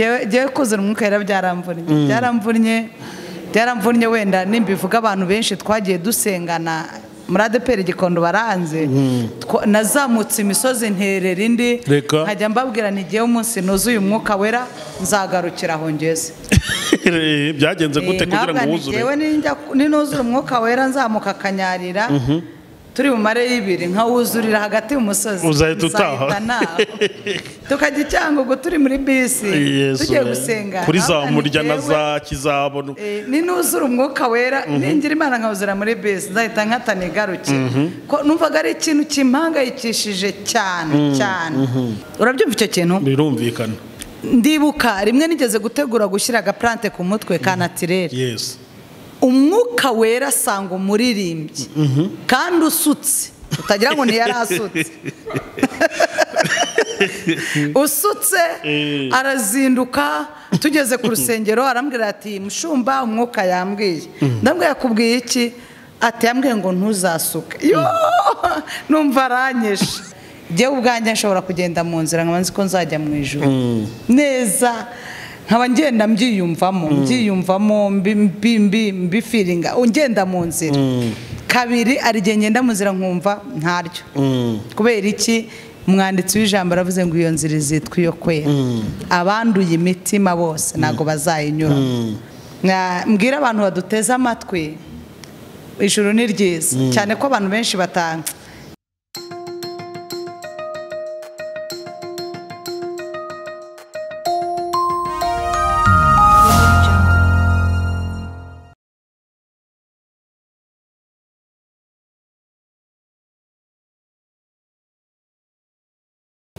ngewe kuzana umwuka wera byaramvunnye byaramvunnye byaramvunnye wenda. Nimbivuga abantu benshi twagiye dusengana muri adeperi gikondo baranze. Twa- nazamutse imisozi nterera indi. Nkajya mbabwira ntigewe umunsi nuzuye umwuka wera nzagarukira aho ngeze. Byagenze gute Eh, kugira ngo wuzure? ku- ninuzura umwuka wera nzamuka akanyarira. Turi mu mare y'ibiri nkawuzurira hagati y'umusozi. Uzahita utaha. Tukajya icyangugu turi muri bisi. Tugiye we. gusenga. kuri za murya na za kizabona. Eh, ninuzura umwuka wera ningira imana nkawuzura muri bisi. Nzahita nkata nigarukire ko numvaga ari ikintu kimpangayikishije cyane cyane. Urabyumva icyo kintu? Birumvikana ndibuka rimwe nigeze gutegura gushyira agaplante ku mutwe ka natirere yesi umwuka wera asanga umuririmbyi. Kandi usutse. Utagira ngo ntiyari asutse. Usutse Eh. arazinduka tugeze ku rusengero arambwira ati mushumba umwuka yambwiye. Ndabwo yakubwiye iki? Ati yambwiye ngo ntuzasuke. Yo! Numva aranyeshe. Njyewe ubwanjye nshobora kugenda mu nzira nkaba nzi ko nzajya mu ijoro neza. Nkaba ngenda mbyiyumvamo mbyiyumvamo mbi- mbifiringa ngenda mu nzira. Kabiri hari igihe ngenda mu nzira nkumva ntaryo kubera iki? Umwanditsi w'ijambo aravuze ngo iyo nzira izitwa iyo kwera. Abanduye imitima bose ntabwo bazayinyura. Mbwira abantu baduteze amatwi. Ijuru ni ryiza. Cyane ko abantu benshi batanga.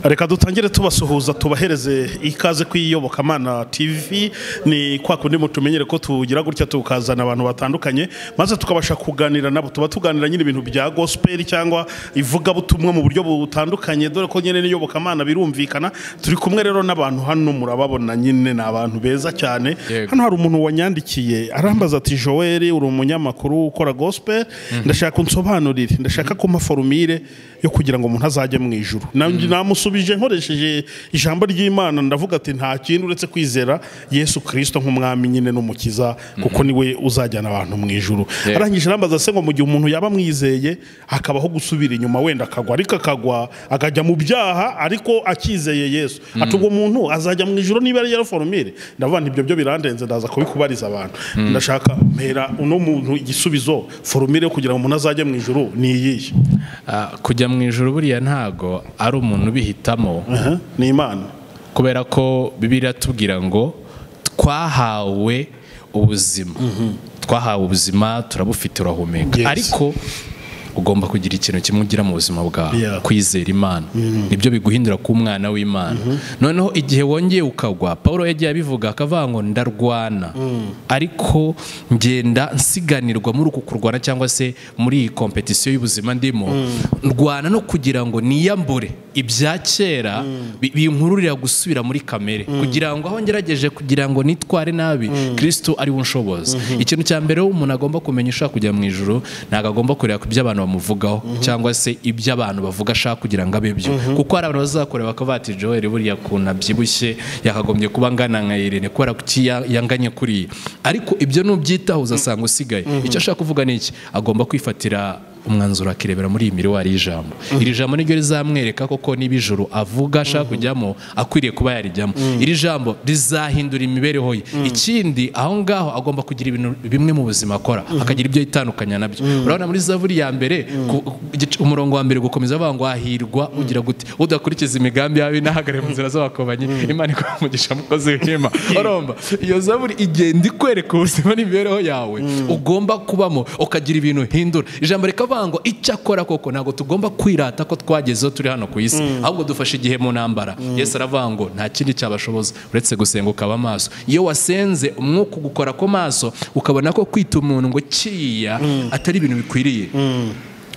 Reka dutangire tubasuhuza tubahereze ikaze ku iyobokamana tv ni kwa kundi mutumenyere ko tugira gutya tukazana abantu batandukanye maze tukabasha kuganira nabo. Tuba tuganira nyine ibintu bya gospel cyangwa ivugabutumwa mu buryo butandukanye. Dore ko nyine n'iyobokamana birumvikana. Turi kumwe rero n'abantu hano murababona nyine ni abantu beza cyane. Hano hari umuntu wanyandikiye arambaza ati joel uri umunyamakuru ukora gospel? Ndashaka unsobanurire ndashaka kumpa forumire. Yo kugira ngo umuntu azajye mu ijuru. Na- namusubije nkoresheje ijambo ry'imana ndavuga ati nta kintu uretse kwizera yesu kirisito nk'umwami nyine n'umukiza kuko ni we uzajyana abantu mu ijuru. Arangije arambaza se ngo mu gihe umuntu yaba amwizeye hakabaho gusubira inyuma wenda akagwa ariko akagwa akajya mu byaha ariko akizeye yesu. Ati ubwo muntu azajya mu ijuru niba ari yaraforomire ndavuga nti ibyo byo birandenze ndaza kubikubariza abantu. Ndashaka mpera uno muntu igisubizo foromire yo kugira ngo umuntu azajye mu ijuru ni iyihe? Ah, kujya mu ijoro buriya ntago ari umuntu ubihitamo. Ni imana. Kubera ko bibiliya iratubwira ngo twahawe ubuzima. Twahawe ubuzima turabufite urahumeka ariko ugomba kugira ikintu kimwe ugira mu buzima bwawe. Kwizera imana. Nibyo biguhindura ku mwana w'imana. Noneho igihe wongeye ukagwa paul yagiye abivuga akavuga ngo ndarwana. Ariko ngenda nsiganirwa muri uku kurwana cyangwa se muri iyi kompetisiyo y'ubuzima ndimo. Ndwana no kugira ngo niyambure. Ibya kera bi- binkururira gusubira muri kamere. Kugira ngo aho ngerageje kugira ngo nitware nabi kristo ari we unshoboza ikintu cya mbere umuntu agomba kumenya ushaka kujya mu ijoro ntabwo agomba kureba ku byo abantu bamuvugaho cyangwa se ibyo abantu bavuga ashaka kugira ngo abe byo. Kuko hari abantu bazakorera bakavuga ati joel buriya kuntu abyibushye yakagombye kuba angana nka irene kubera ya- yanganye kuriya. Ariko ibyo nubyitaho uzasanga usigaye. Icyo ashaka kuvuga ni iki? Agomba kwifatira umwanzuro akirebera muri iyi miriwari y'ijambo. Iri jambo niryo rizamwereka koko niba ijuru avuga ashaka kujyamo akwiriye kuba yarijyamo. Iri jambo rizahindura imibereho ye. Ikindi aho ngaho agomba kugira ibintu bimwe mu buzima akora akagira ibyo yitandukanya na byo urabona muri zaburi ya mbere umurongo wa mbere gukomeza avuga ngo hahirwa ugira gute udakurikiza imigambi yawe n'ahagarare mu nzira z'abakobanyi. Imana ikuha umugisha mukozi w'ihema. Urumva? Iyo zaburi igenda ikwereka ubuzima n'imibereho yawe. Ugomba kubamo ukagira ibintu hindura ijambo rikavuga ngo icyo akora koko ntabwo tugomba kwirata ko twagezeho turi hano ku isi ahubwo dufashe igihe mu ntambara. Yesu aravuga ngo nta kindi cyabashoboza. Uretse gusenga ukaba maso. Iyo wasenze umwuka ugukora ku maso ukabona ko kwita umuntu ngo kiriya atari ibintu bikwiriye.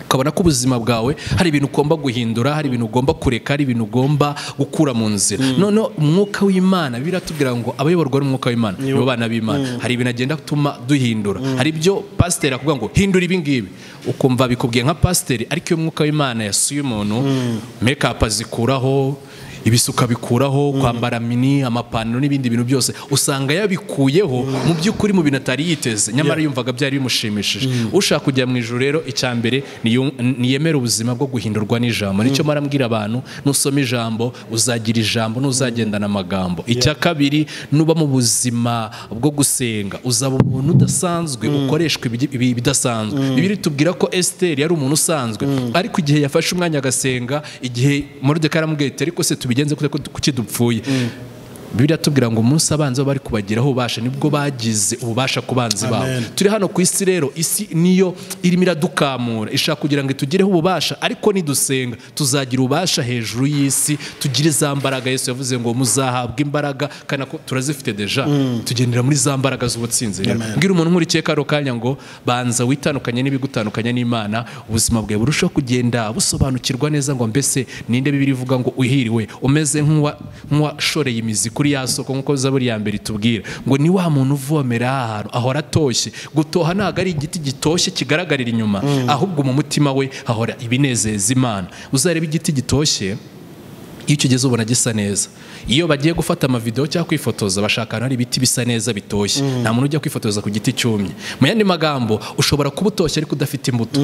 Ukabona ko ubuzima bwawe hari ibintu ugomba guhindura hari ibintu ugomba kureka hari ibintu ugomba gukura mu nzira. Noneho umwuka w'imana biratubwira ngo abayoborwa n'umwuka w'imana nibo bana b'imana. Hari ibintu agenda atuma duhindura. Hari ibyo pasiteri akubwira ngo hindura ibi ngibi. Ukumva bikubwiye nka pasiteri ariko iyo umwuka w'imana yasuye umuntu mekapu azikuraho ibisuka bikuraho kwambara mini amapantaro n'ibindi bintu byose. Usanga yabikuyeho mu by'ukuri mu bintu atari yiteze. Nyamara yumvaga byari bimushimishije. Ushaka kujya mu ijuru rero icya mbere niyemere ubuzima bwo guhindurwa n'ijambo. Nicyo marambwira abantu nusoma ijambo uzagira ijambo nuzagendana amagambo. Icya kabiri nuba mu buzima bwo gusenga. Uzaba umuntu udasanzwe ukoreshwa ibi- ibi- ibidasanzwe bibiri tubwira ko esiteri yari umuntu usanzwe. Ariko igihe yafashe umwanya agasenga igihe morideka aramubwira ati ariko se tubigenze gute ko kuki Bibiliya tubwira ngo umunsi abanzi bari kubagiraho ububasha ni bwo bagize ububasha ku banzi babo. Turi hano ku isi rero isi niyo irimo iradukamura. Ishaka kugira ngo itugireho ububasha ariko nidusenga. Tuzagira ububasha hejuru y'isi tugire za mbaraga. Yesu yavuze ngo muzahabwa imbaraga kandi nako turazifite deja tugendera muri za mbaraga z'ubutsinzi rero. Mbwira umuntu nkurikiye kano kanya ngo banza witandukanye n'ibigutandukanya n'imana ubuzima bwawe burushaho kugenda busobanukirwa neza ngo mbese ninde bibiri ivuga ngo uhiriwe umeze nk'uwa- nk'uwashoreye imizi kuri ya soko nk'uko zaburi ya mbere itubwira ngo ni wa muntu uvomera ahantu ahora atoshye. Gutoha ntabwo ari igiti gitoshye kigaragarira inyuma. Ahubwo mu mutima we hahora ibinezeza imana. Uzareba igiti gitoshye? Iyo ukigeze ubona gisa neza. Iyo bagiye gufata amavidewo cyangwa kwifotoza bashaka ahantu hari ibiti bisa neza bitoshye. Nta muntu ujya kwifotoza ku giti cyumye. Mu yandi magambo ushobora kuba utoshye ariko udafite imbuto.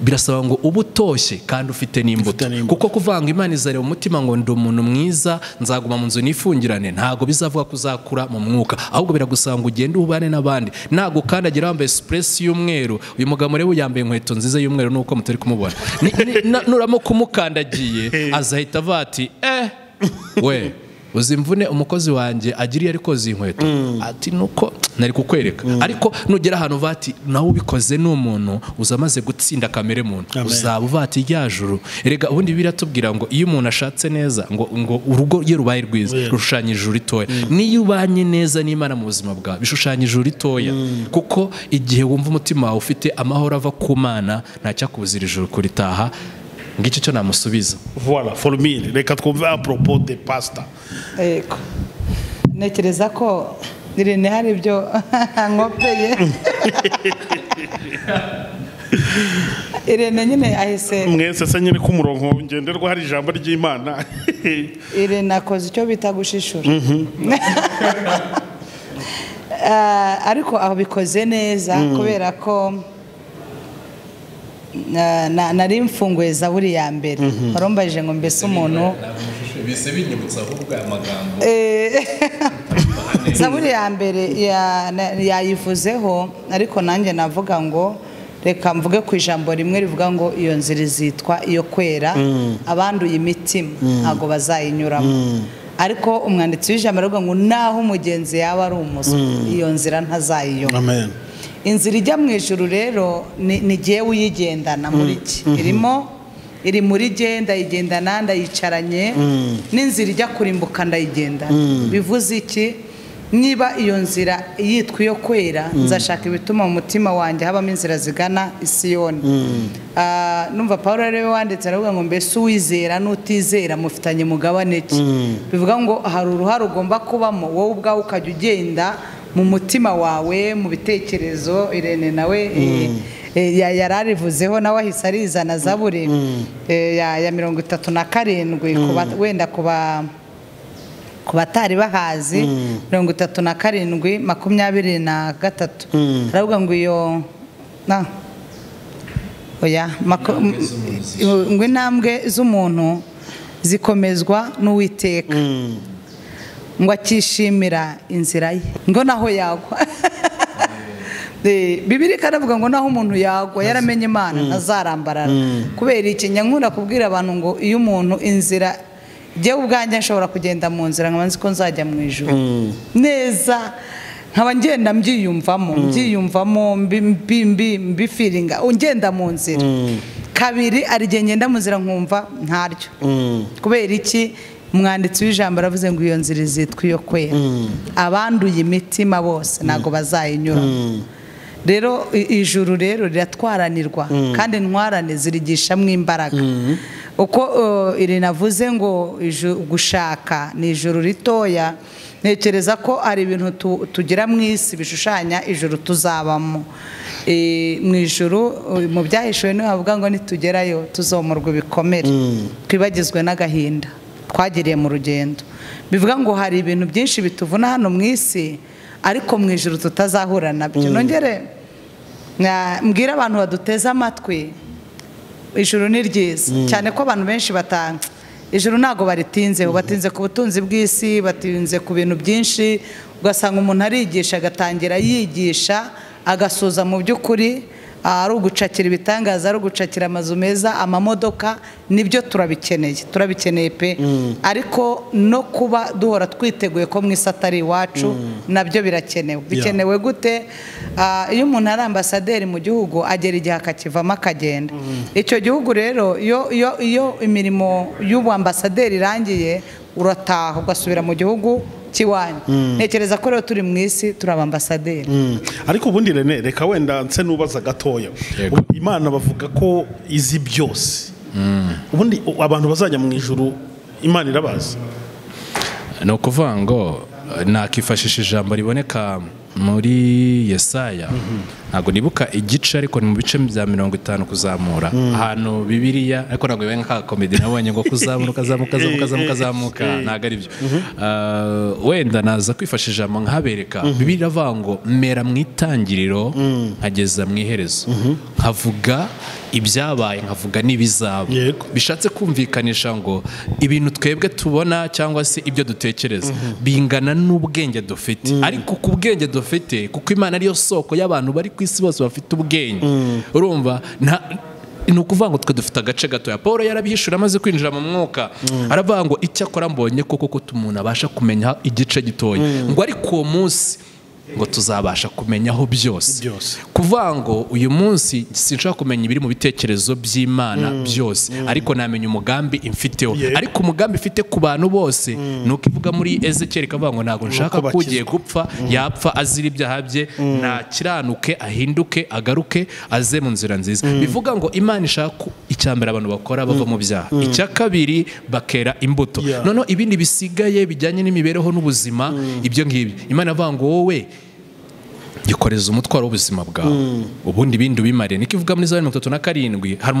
Birasaba ngo ube utoshye kandi ufite n'imbuto. Kuko kuvanga imana izareba umutima ngo ndi umuntu mwiza nzaguma mu nzu nifungirane ntabwo bizavuga ko uzakura mu mwuka. Ahubwo biragusaba ngo ugende ubane n'abandi. Ntabwo ukandagira wambaye supuresi y'umweru. Uyu mugabo rero yambaye inkweto nziza y'umweru nuko mutari kumubona. Nuramuka umukandagiye azahita avuga ati eh. We uzi imvune umukozi wanjye agiriye ariko koza inkweto. Ati nuko nari kukwereka. Ariko nugera ahantu uva ati nawe ubikoze ni umuntu uza amaze gutsinda kamere muntu. Uzaba uva ati rya juru. Erega ubundi biratubwira ngo iyo umuntu ashatse neza ngo ngo urugo rye rubaye rwiza. Rushushanya ijuru ritoya. Niyo ubanye neza n'imana mu buzima bwawe bishushanya ijuru ritoya. Kuko igihe wumva umutima wawe ufite amahoro ava ku mana ntacyakubuzira ijuru kuritaha. Ngicyo cyo namusubiza. Voilà formule reka twumve a propos de pasta. Yego. Ntekereza ko irene hari ibyo nkopeye irene nyine ahise. Mwese se nyine ko umurongo ngenderwa hari ijambo ry'imana. Irene akoze icyo bita gushishura. Ah, ariko aho bikoze neza kubera ko nari mfunguye zaburi ya mbere. Warumbaje ngo mbese umuntu bise binyibutsa ahubwo aya magambo? Eh, zaburi ya mbere yayivuzeho ariko nanjye navuga ngo reka mvuge ku ijambo rimwe rivuga ngo iyo nzira izitwa iyo kwera abanduye imitima ntabwo bazayinyuramo. Ariko umwanditsi w'ijambo aravuga ngo naho umugenzi yaba ari umuswa iyo nzira ntazayiyoba amen. Inzira ijya mu ijuru rero ni jyewe uyigendana muri ki irimo iri muri jye ndayigendana ndayicaranye. N'inzira ijya kurimbuka ndayigendana. Bivuze iki? Niba iyo nzira yitwa iyo kwera nzashaka ibituma mu mutima wanjye habamo inzira zigana isiyoni Ah, numva paul rero wanditse aravuga ngo mbese uwizera n'utizera mufitanye mugabane ki bivuga ngo hari uruhare ugomba kubamo wowe ubwawe ukajya ugenda mu mutima wawe mu bitekerezo irene nawe eh, eh, ya- yari arivuzeho nawe ahise arizana zaburi eh, ya ya mirongo itatu na karindwi wenda ku ba ku batari bahazi mirongo itatu na karindwi makumyabiri na gatatu. Aravuga ngo iyo ngo intambwe z'umuntu zikomezwa n'uwiteka. Ngo akishimira inzira ye. Ngo naho yagwa. Eh, bibiri karavuga ngo naho umuntu yagwa yaramenye imana ntazarambarara kubera iki? Nyankunda kubwira abantu ngo iyo umuntu inzira jyewe ubwanjye nshobora kugenda mu nzira nkaba nzi ko nzajya mu ijoro neza nkaba ngenda mbyiyumvamo mbyiyumvamo mbi- mbi- mbi- mbifiringa ngenda mu nzira. Kabiri hari igihe ngenda mu nzira nkumva ntaryo. Kubera iki? Umwanditsi w'ijambo aravuze ngo iyo nzira izitwa iyo kwera. Abanduye imitima bose ntabwo bazayinyuramo rero i- ijuru rero riratwaranirwa kandi intwarane zirigishamo imbaraga. Uko uh, iri navuze ngo gushaka ni ijuru ritoya ntekereza ko hari ibintu tu- tugira mu isi bishushanya ijuru tuzabamo. Eh, mu ijuru uh, mu byahishuwe ni ho havuga ngo nitugerayo tuzomorwa ibikomere twibagizwe n'agahinda. Twagiriye mu rugendo. Bivuga ngo hari ibintu byinshi bituvuna hano mu isi ariko mu ijoro tutazahura na byo. Nongere na- mbwire abantu baduteze amatwi. Ijuru ni ryiza. Cyane ko abantu benshi batanga. Ijuru ntabwo baritinzeho batinze ku butunzi bw'isi batinze ku bintu byinshi. Ugasanga umuntu arigisha agatangira yigisha agasoza mu by'ukuri. Ari ugucakira ibitangaza ari ugucakira amazu meza amamodoka ni byo turabikeneye. Turabikeneye pe. Ariko no kuba duhora twiteguye ko mu isi atari iwacu na byo birakenewe. Bikenewe gute? Ah, iyo umuntu ari ambasaderi mu gihugu agera igihe akakivamo akagenda. Icyo gihugu rero iyo imirimo y'ubambasaderi irangiye urataha ugasubira mu gihugu cy'iwanyu ntekereza ko rero turi mu isi turi abambasaderi. Mm. ariko ubundi rene reka wenda nse nubaza gatoya. Imana bavuga ko izi byose. Ubundi u- abantu bazajya mu ijuru imana irabazi. Ni ukuvuga ngo nakifashisha ijambo riboneka muri yesaya. Ntabwo nibuka igice ariko ni mu bice bya mirongo itanu kuzamura. Ahantu bibiriya ariko ntabwo bibaye nka komedi nabonye ngo kuzamura ukazamuka ukazamuka ukazamuka ntabwo ari byo Ah, wenda naza kwifashisha ijambo nkabereka. Bibiri iravuga ngo mera mu itangiriro nkageza mu iherezo. Nkavuga ibyabaye nkavuga n'ibizaba. Bishatse kumvikanisha ngo ibintu twebwe tubona cyangwa se ibyo dutekereza bingana n'ubwenge dufite. Ariko ku bwenge dufite kuko imana ariyo soko y'abantu bari ku isi bose bafite ubwenge. Urumva nta ni ukuvuga ngo twe dufite agace gatoya. Paul yarabihishura amaze kwinjira mu mwuka. Aravuga ngo icyakora mbonye koko ko umuntu abasha kumenya igice gitoya. Ngo ariko uwo munsi ngo tuzabasha kumenyaho byose. Byose. kuvuga ngo uyu munsi sinshobora kumenya ibiri mu bitekerezo by'imana byose. Ariko namenya umugambi imfiteho. Ariko umugambi ifite ku bantu bose ni uko ivuga muri ezekiyeli ikavuga ngo ntabwo nshaka ko ugiye gupfa yapfa azira ibyaha bye nakiranuke ahinduke agaruke aze mu nzira nziza. Bivuga ngo imana ishaka icya mbere abantu bakora bava mu byaha. Icya kabiri bakera imbuto. Noneho ibindi bisigaye bijyanye n'imibereho n'ubuzima ibyo ngibyo imana ivuga ngo wowe gikoreza umutwaro w'ubuzima bwawe. Ubundi ibindi ubimariye. Niko ivuga muri za mirongo itatu na karindwi? Hari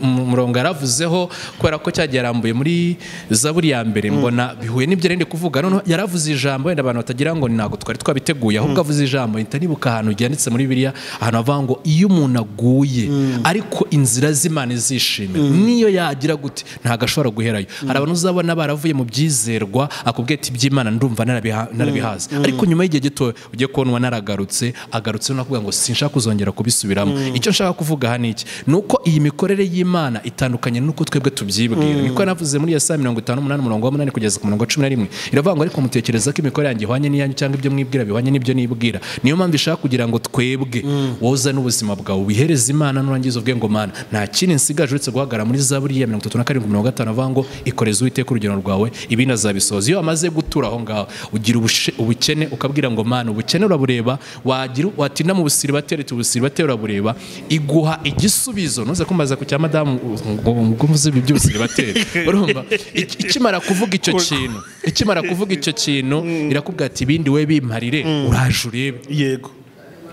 umurongo yaravuzeho kubera ko cyagiye yarambuye muri zaburi ya mbere mbona bihuye n'ibyo yari kuvuga. Noneho yaravuze ijambo wenda abantu batagira ngo ntabwo twari twabiteguye. Ahubwo avuze ijambo mpita nibuka ahantu ryanditse muri biriya ahantu havuga ngo iyo umuntu aguye ariko inzira z'imana izishimira niyo yagira gute? Ntabwo ashobora guherayo. Hari abantu uzabona baravuye mu byizerwa akubwira ati iby'imana ndumva narabiha- narabihaze. Ariko nyuma y'igihe gito ugiye kubona naragarutse agarutse no kuvuga ngo sinshaka kuzongera kubisubiramo. Icyo nshaka kuvuga aha ni iki? Ni uko iyi mikorere y'imana itandukanye n'uko twebwe tubyibwira. Niko yanavuze muri yesaya mirongo itanu n'umunani umurongo w'umunani kugeza ku murongo wa cumi na rimwe. Iravuga ngo ariko mutekereza ko imikorere yanjye ihwanye n'iyanyu cyangwa ibyo mwibwira bihwanye n'ibyo nibwira. Niyo mpamvu ishaka kugira ngo twebwe woza n'ubuzima bwawe ubihereze imana nurangiza uvuge ngo mana nta kindi nsigaje uretse guhagarara muri zaburi ya mirongo itatu na karindwi mirongo gatanu avuga ngo ikoreze uwiteka urugero rwawe ibindi azabisohoza iyo wamaze gutura aho ngaho ugira ubukene ukabwira ngo mana ubukene urabureba wagira watinda mu busiribateri tu busiribateri urabureba iguha igisubizo. Ntuze kumbaza ku cya madamu ngo mvuze ibi by'ubusiribateri urumva? Ik- ikimara kuvuga icyo kintu ikimara kuvuga icyo kintu irakubwira ati ibindi we bimparire uraje urebe yego.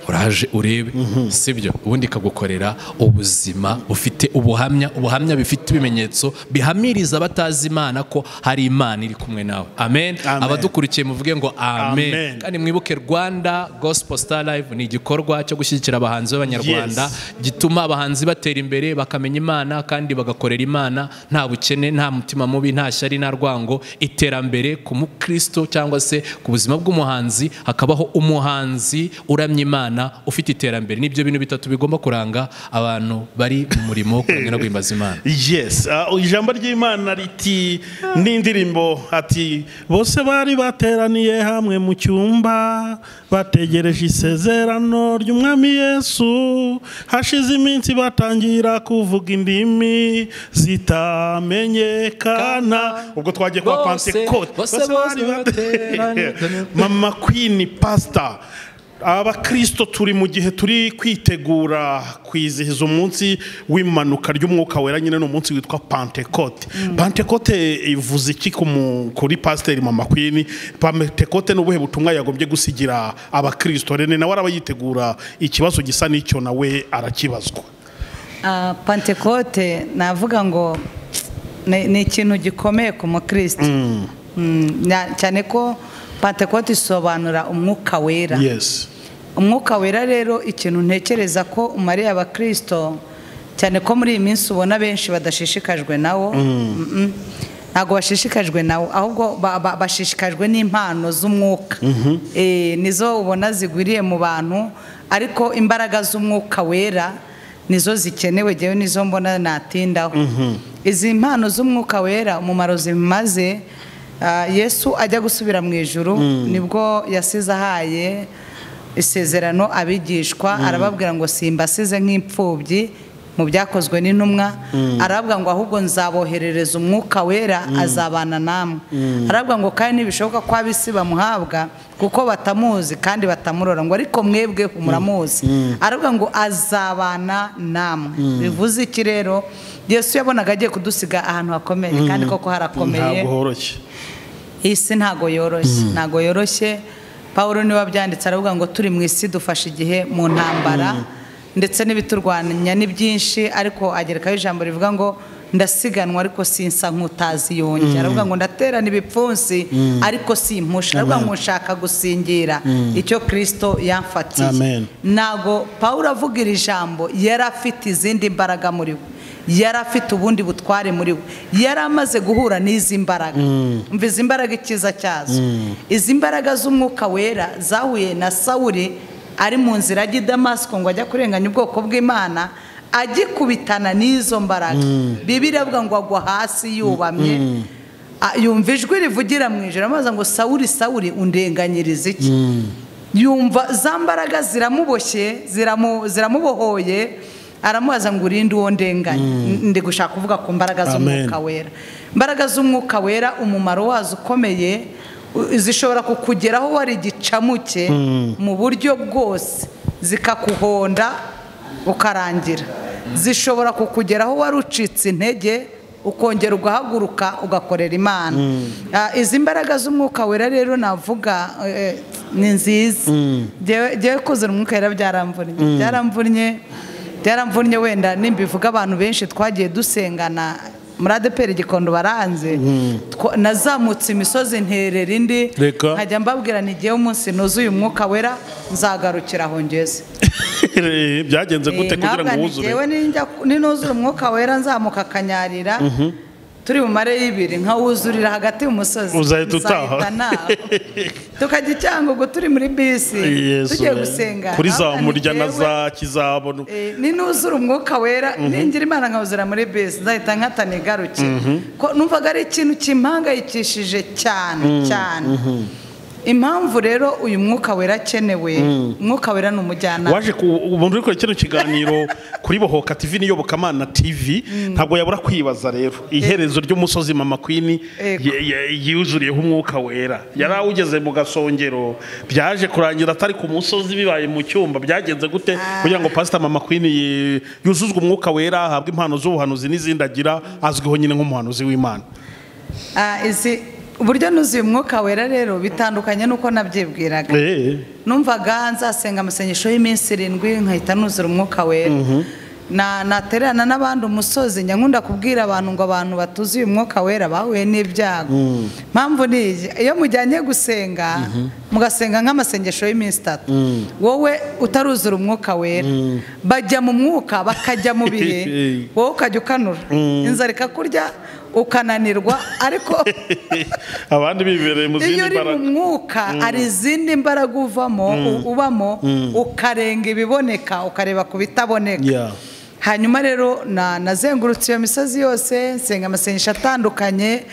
Uraje urebe. Sibyo? Ubundi ikagukorera ubuzima bufite ubuhamya ubuhamya bifite ibimenyetso bihamiriza abatazi imana ko hari imana iri kumwe nawe. Amen, abadukurikiye muvuge ngo amen. Kandi mwibuke rwanda gospel star live ni igikorwa cyo gushyigikira abahanzi b'abanyarwanda gituma abahanzi batera imbere bakamenya imana kandi bagakorera imana nta bukene nta mutima mubi nta shyari nta rwango iterambere ku mukristo cyangwa se ku buzima bw'umuhanzi hakabaho umuhanzi uramya imana ufite iterambere. Nibyo bintu bitatu bigomba kuranga abantu bari mu murimo wo kuramya no guhimbaza imana. Yes uh, ijambo ry'imana riti n'indirimbo ati bose bari bateraniye hamwe mu cyumba bategereje isezerano ry'umwami yesu. Hashize iminsi batangira kuvuga indimi zitamenyekana. Ubwo twagiye kwa pantekote bose, bari bateraniye. bate- mama queen pastor. Abakristo turi mu gihe turi kwitegura kwizihiza umunsi w'imanuka ry'umwuka wera nyine ni umunsi witwa pantekote pantekote ivuze iki kuri pasiteri mama queen? Pantekote ni ubuhe butumwa yagombye gusigira abakristo? Rene nawe araba yitegura ikibazo gisa n'icyo nawe arakibazwa. Ah, pantekote navuga ngo ni ikintu gikomeye ku mukristo. Mm, nya- cyane ko pantekote isobanura umwuka wera. Yes. Umwuka wera rero ikintu ntekereza ko umariye abakristo cyane ko muri iyi minsi ubona benshi badashishikajwe nawo. Mm-mm. ntabwo bashishikajwe nawo ahubwo ba- ba- bashishikajwe n'impano z'umwuka. Eh, nizo ubona zigwiriye mu bantu ariko imbaraga z'umwuka wera nizo zikenewe ngewe nizo mbona natindaho. Izi mpano z'umwuka wera umumaro zimaze yesu ajya gusubira mu ijuru ni bwo yasize ahaye isezerano abigishwa arababwira ngo simbasize nk'imfubyi mu byakozwe n'intumwa. Arababwira ngo ahubwo nzaboherereza umwuka wera azabana namwe. Arababwira ngo kandi ntibishoboka ko ab'isi bamuhabwa kuko batamuzi kandi batamurora ngo ariko mwebwe muramuzi. Arababwira ngo azabana namwe. Bivuze iki rero? Yesu yabonaga agiye kudusiga ahantu hakomeye kandi koko harakomeye. Ntabwo horoshye. Iyi si ntago yoroshye. Ntago yoroshye. Paul ni we wabyanditse aravuga ngo turi mu isi dufashe igihe mu ntambara. Ndetse n'ibiturwanya ni byinshi ariko agerekaho ijambo rivuga ngo ndasiganwa ariko sinsa nk'utazi yongera aravuga ngo ndaterana ibipfunsi ariko simpusha aravuga ngo nshaka gusingira. Icyo kirisito yamfatiye. Ntago paul avuga iri jambo yari afite izindi mbaraga muri we. Yari afite ubundi butware muri we. Yari amaze guhura n'izi mbaraga. Umva izi mbaraga icyiza cyazo. Izi mbaraga z'umwuka wera zahuye na sawuri ari mu nzira ajya i damasiko ngo ajya kurenganya ubwoko bw'imana agikubitana n'izo mbaraga. Bibiri avuga ngo agwa hasi yubamye. Yumva ijwi rivugira mu ijoro amaze ngo sawuri sawuri undenganyiriza iki? Yumva za mbaraga ziramuboshye ziramu- ziramubohoye. Aramubaza ngo urinde uwo ndenganya ndi gushaka kuvuga ku mbaraga z'umwuka wera. Imbaraga z'umwuka wera umumaro wazo ukomeye zishobora kukugeraho wari igicamuke mu buryo bwose. Zikakuhonda ukarangira. Zishobora kukugeraho wari ucitse intege ukongera ugahaguruka ugakorera imana. Ah, izi mbaraga z'umwuka wera rero navuga eh, ni nziza. Jyewe kuzana umwuka wera byaramvunnye byaramvunnye byaramvunnye wenda nimbivuga abantu benshi twagiye dusengana muri adeperi gikondo baranze. Twa- nazamutse imisozi nterera indi. Nkajya mbabwira ntigiye umunsi nuzuye umwuka wera nzagarukira aho ngeze. Byagenze gute Eh, kugira ngo ntabwo wuzure njyewe ninjya ninuzura umwuka wera nzamuka akanyarira. Turi mu mare y'ibiri nkawuzurira hagati mu musozi Uzahita utaha. Tukajya icyangugu turi muri bisi. Tugiye gusenga. Kuri za murya na za kizabona eh, ninuzura umwuka wera ningira imana nkawuzura muri bisi. Nzahita nkatana igarukira ko numvaga ari ikintu kimpangayikishije cyane cyane. Impamvu rero uyu mwuka wera akenewe umwuka wera ni umujyanama waje ku umuntu uri kureba kino kiganiro kuri bohoka tv n'iyobokamana tv ntabwo yabura kwibaza rero. Iherezo ry'umusozi mama kwini yuzuriyeho umwuka wera. Yari awugeze mu gasongero byaje kurangira atari ku musozi bibaye mu cyumba. Byagenze gute kugira ngo pasita mama kwini yuzuzwe umwuka wera ahabwe impano z'ubuhanuzi n'izindi agira azwiho nyine nk'umuhanuzi w'imana. Ah, izi uburyo nuzuye umwuka wera rero bitandukanye n'uko nabyibwiraga. Eh, numvaga nzasenga amasengesho y'iminsi irindwi nkahita nuzura umwuka wera. Na natererana n'abandi umusozi nyankunda kubwira abantu ngo abantu batuzuye umwuka wera bahuye n'ibyago. Mpamvu ni iyo mujyanye gusenga mugasenga nk'amasengesho y'iminsi itatu. Wowe utaruzura umwuka wera. Bajya mu mwuka bakajya mu bihe. Wowe ukajya ukanura. Inzara ikakurya ukananirwa ariko abandi bibereye mu iyo zindi uri mu mbaraga. mwuka hari izindi mbaraga uvamo u- ubamo ukarenga ibiboneka ukareba ku bitaboneka. Hanyuma rero na- nazengurutse iyo misozi yose nsenga amasengesho atandukanye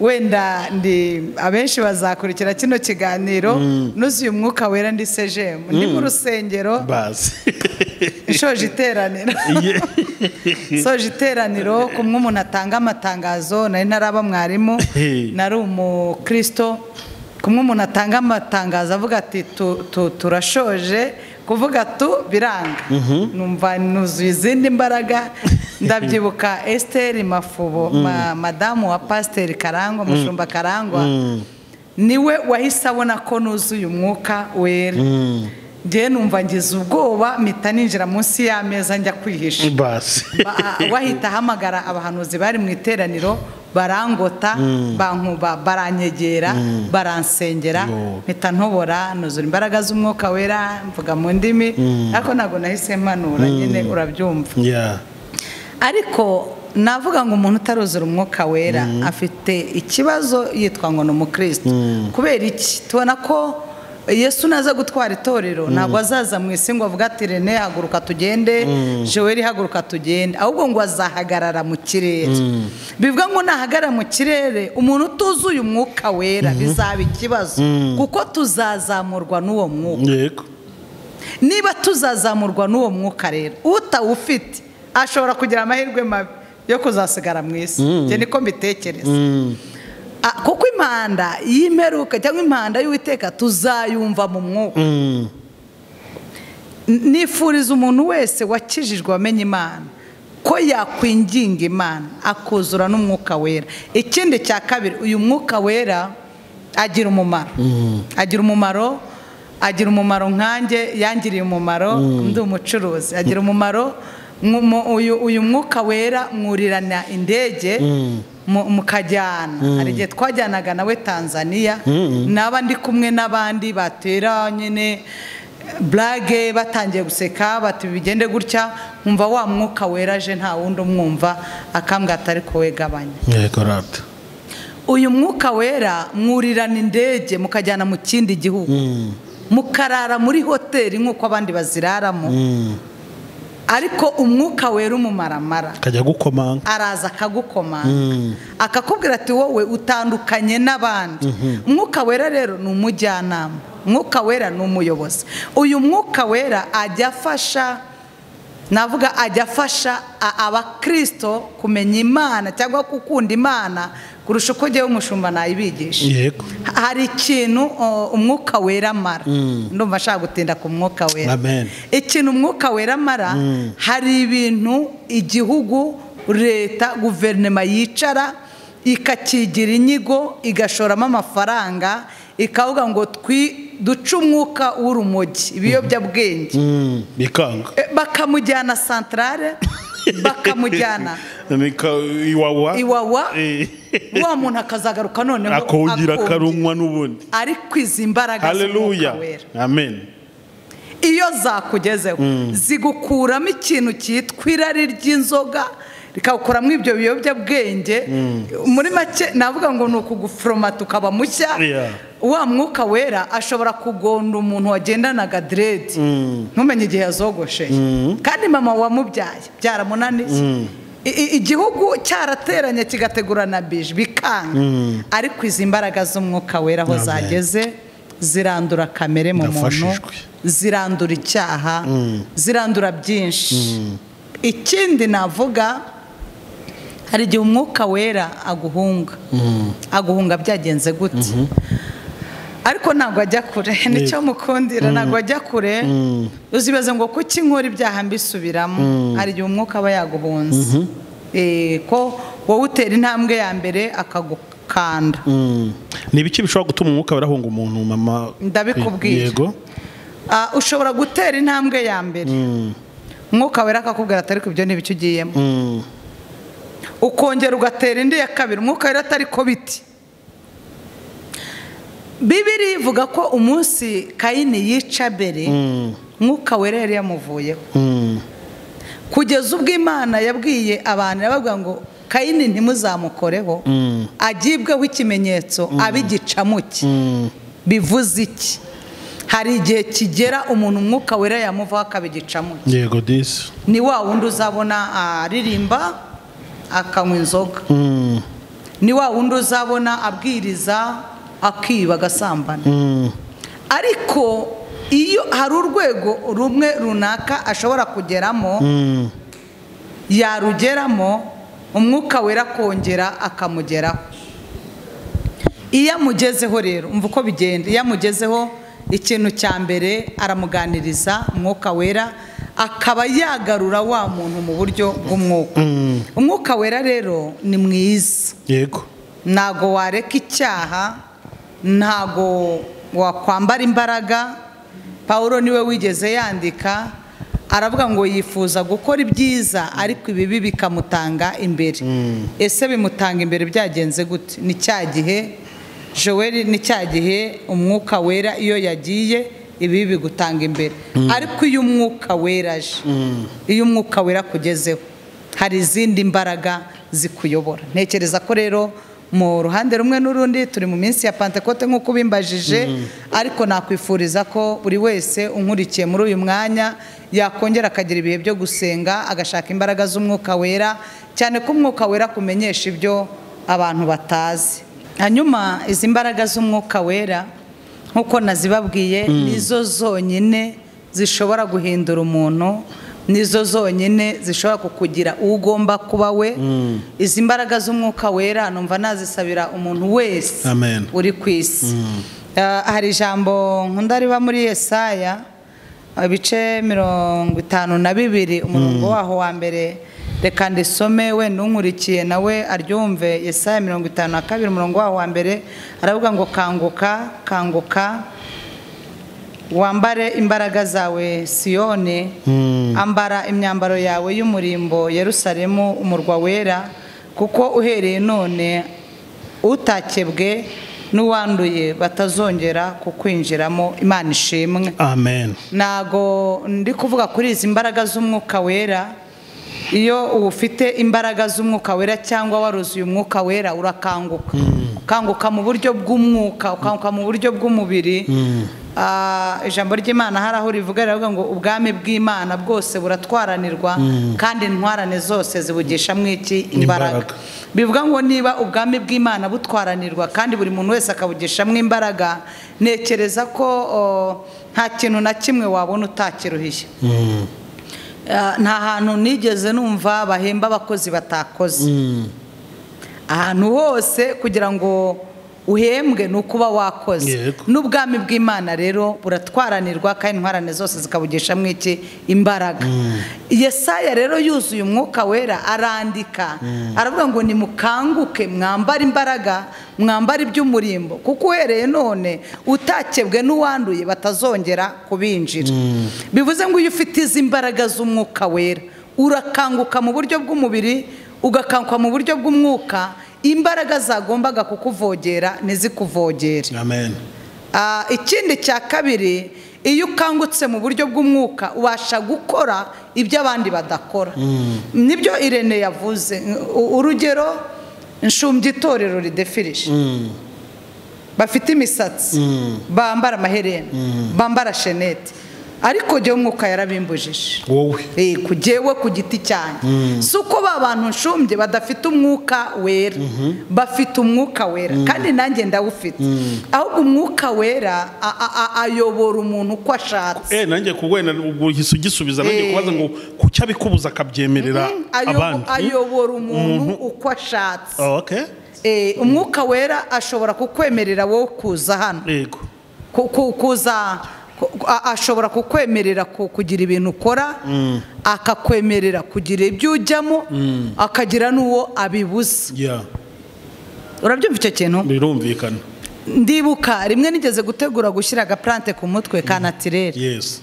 wenda ndi abenshi bazakurikira kino kiganiro nuzuye umwuka wera ndi sejemu. Ndi mu rusengero. Bazi. Ishoje iteraniro. Ye- soje iteraniro kumwe umuntu atanga amatangazo nari naraba mwarimu nari umukristo kumwe umuntu atanga amatangazo avuga ati "Tu- tu- turashoje kuvuga tu biranga. Numva nuzuye izindi mbaraga ndabyibuka. Esiteri mafubo ma- madamu wa pasiteri karangwa mushumba karangwa ni we wahise abona ko nuzuye umwuka wera. Njyewe numva ngize ubwoba mpita ninjira munsi y'ameza njya kwihisha. Wahita ahamagara abahanuzi bari mu iteraniro barangota bankuba baranyegera baransengera mpita ntobora nuzura imbaraga z'umwuka wera mvuga mu ndimi ariko ntabwo nahise mpanura nyine urabyumva. Yeah. Ariko navuga ngo umuntu utaruzura umwuka wera afite ikibazo yitwa ngo ni umukristo. Kubera iki? Tubona ko yesu naza gutwara itorero ntabwo azaza mu isi ngo avuge ati rene haguruka tugende. Joel haguruka tugende. Ahubwo ngo azahagarara mu kirere. Bivuga ngo nahagarara mu kirere umuntu utuzuye umwuka wera bizaba ikibazo. Kuko tuzazamurwa n'uwo mwuka. Niba tuzazamurwa n'uwo mwuka rero utawufite ashobora kugira amahirwe mabi yo kuzasigara mu isi. Njye niko mbitekereza. Ah, kuko impanda y'imperuka cyangwa impanda y'uwiteka tuzayumva mu mwuka. Mm. Nifuriza umuntu wese wakijijwe wamenye imana ko yakwinginga imana akuzura n'umwuka wera. Ikindi cya kabiri uyu mwuka wera agira umumaro. Agira umumaro agira umumaro nkanjye yangiriye umumaro ndi umucuruzi. Agira umumaro mu- mu- uyu uyu mwuka wera mwurirana indege mu- mukajyana. Hari igihe twajyanaga nawe tanzania naba ndi kumwe n'abandi batera nyine burage batangiye guseka bati bigende gutya nkumva wa mwuka weraje nta wundi umwumva akambwira atari ko gabanya uyu mwuka wera mwurirana indege mukajyana mu kindi gihugu. Mukarara muri hoteli nk'uko abandi baziraramo. Ariko umwuka wera umumaramara. Kajya gukomanga araza akagukomanga akakubwira ati wowe utandukanye n'abandi. Umwuka wera rero ni umujyanama. Umwuka wera ni umuyobozi. Uyu mwuka wera ajya afasha navuga ajya afasha abakirisito kumenya imana cyangwa gukunda imana kurusha uko ugiye umushumba nayibigisha. Yego. Hari ikintu umwuka wera amara. Ndumva ashaka gutinda ku mwuka wera. Amen. ikintu umwuka wera amara hari ibintu igihugu leta guverinoma yicara ikakigira inyigo igashoramo amafaranga ikavuga ngo twi duce umwuka w'urumogi ibiyobyabwenge. Mm. bikanga E, bakamujyana santarare bakamujyana iwawa? Iwawa? Eh. wa muntu akazagaruka noneho akongera akarunywa n'ubundi. Ariko izi mbaraga haleluya z'umwuka wera. Amen. Iyo zakugezeho zigukuramo ikintu cyitwa irari ry'inzoga rikawukuramo ibyo biyobyabwenge. Muri make navuga ngo ni ukugufuromata ukaba mushya. Wa mwuka wera ashobora kugonda umuntu wagendanaga deredi ntumenye igihe yazogoshe. Kandi mama wamubyaye byaramunaniye i- igihugu cyarateranye kigategura na bije bikanga. Ariko izi mbaraga z'umwuka wera aho zageze zirandura kamere mu muntu zirandura icyaha zirandura byinshi. Ikindi navuga hari igihe umwuka wera aguhunga. Aguhunga byagenze gute? Ariko ntabwo ajya kure. Nicyo mukundira ntabwo ajya kure. Uzibaza ngo kuki nkora ibyaha mbisubiramo? Hari igihe umwuka aba yaguhunze ko wowe utera intambwe ya mbere akagukanda. Mm. ni ibiki bishobora gutuma umwuka werahunga umuntu mama? Ndabikubwira. yego. Ah, ushobora gutera intambwe ya mbere. Umwuka wera akakubwira ati ariko ibyo ni ibiki ugiyemo? Mm. ukongera ugatera indi ya kabiri. Umwuka wera atari ko biti. Bibiri ivuga ko umunsi kayini yica bere umwuka wera yari yamuvuyeho. Mm. kugeza ubwo imana yabwiye abantu yababwira ngo kayini ntimuzamukoreho. Agibweho ikimenyetso abe igicamuke Mm. bivuze iki? Hari igihe kigera umuntu umwuka wera yamuvaho akaba igicamuke yego disi ni wa wundi uzabona aririmba akanywa inzoga. Ni wa wundi uzabona abwiriza akiba agasambana ariko iyo hari urwego rumwe runaka ashobora kugeramo yarugeramo umwuka wera akongera akamugeraho. Iyo amugezeho rero umva uko bigenda iyo amugezeho ikintu cya mbere aramuganiriza umwuka wera akaba yagarura wa muntu mu buryo bw'umwuka. Umwuka wera rero ni mwiza. Yego. Ntago wareka icyaha ntago wakwambara imbaraga. Paul ni we wigeze yandika aravuga ngo yifuza gukora ibyiza ariko ibibi bikamutanga imbere. Ese bimutanga imbere byagenze gute? Ni cya gihe joel ni cya gihe umwuka wera iyo yagiye ibi bigutanga imbere. Ariko iyo umwuka wera aje iyo umwuka wera akugezeho hari izindi mbaraga zikuyobora. Ntekereza ko rero mu ruhande rumwe n'urundi turi mu minsi ya pantekote nk'uko ubimbajije ariko nakwifuriza ko buri wese unkurikiye muri uyu mwanya yakongera akagira ibihe byo gusenga agashaka imbaraga z'umwuka wera cyane ko umwuka wera kumenyesha ibyo abantu batazi. Hanyuma izi mbaraga z'umwuka wera nk'uko nazibabwiye nizo zonyine zishobora guhindura umuntu nizo zonyine zishobora kukugira uwo ugomba kuba we. Izi mbaraga z'umwuka wera numva nazisabira umuntu wese uri ku isi. Ah, hari ijambo nkunda riba muri yesaya ibice mirongo itanu na bibiri umurongo waho wa mbere. Reka ndisome wenda unkurikiye nawe aryumve. Yesaya mirongo itanu na kabiri umurongo waho wa mbere aravuga ngo kanguka kanguka wambare imbaraga zawe siyone ambara imyambaro yawe y'umurimbo yerusalemu umurwa wera kuko uhereye none utakebwe n'uwanduye batazongera kukwinjiramo imana ishimwe. Amen. Ntago ndi kuvuga kuri izi mbaraga z'umwuka wera. Iyo ufite imbaraga z'umwuka wera cyangwa waruzuye umwuka wera urakanguka. Ukanguka mu buryo bw'umwuka ukanguka mu buryo bw'umubiri. Ah, ijambo ry'imana hari aho rivuga riravuga ngo ubwami bw'imana bwose buratwaranirwa kandi intwarane zose zibugishamo iki imbaraga. bivuga ngo niba ubwami bw'imana butwaranirwa kandi buri muntu wese akabugishamo imbaraga ntekereza ko nta kintu na kimwe wabona utakiruhiye. Ah, nta hantu nigeze numva bahemba abakozi batakoze. Ahantu hose kugira ngo uhembwe ni ukuba wakoze. N'ubwami bw'imana rero buratwaranirwa kandi intwarane zose zikabugishamo iki? Imbaraga. Yesaya rero yuzuye umwuka wera arandika. Aravuga ngo nimukanguke mwambare imbaraga mwambare iby'umurimbo. Kuko uhereye none utakebwe n'uwanduye batazongera kubinjira. Bivuze ngo iyo ufite izi mbaraga z'umwuka wera urakanguka mu buryo bw'umubiri ugakanguka mu buryo bw'umwuka imbaraga zagombaga kukuvogera ntizikuvogere. Amen. Ah, ikindi cya kabiri iyo ukangutse mu buryo bw'umwuka ubasha gukora ibyo abandi badakora. Nibyo irene yavuze. Urugero nshumbye itorero ridefirije bafite imisatsi. Bambara amaherena. Bambara shenete ariko jyewe umwuka yarabimbujije. Wowe. Eh, ku jyewe ku giti cyanjye. Si uko ba bantu nshumbye badafite umwuka wera. Bafite umwuka wera. Kandi nanjye ndawufite. Ahubwo umwuka wera ayobora umuntu uko ashatse. Eh nanjye kuwena uhise ugisubiza nanjye Eh. kubaza ngo kuki abikubuza akabyemerera Ayobo- abandi? Ayobora umuntu uko ashatse. Oh, okay. Eh, umwuka wera ashobora kukwemerera wowe kuza hano. Yego. Ku- ku- kuza ku- ashobora kukwemerera ku- kugira ibintu ukora akakwemerera kugira ibyo ujyamo akagira n'uwo abibuza. Urabyumva icyo kintu? Birumvikana ndibuka rimwe nigeze gutegura gushyira agaplante ku mutwe ka natirere yes.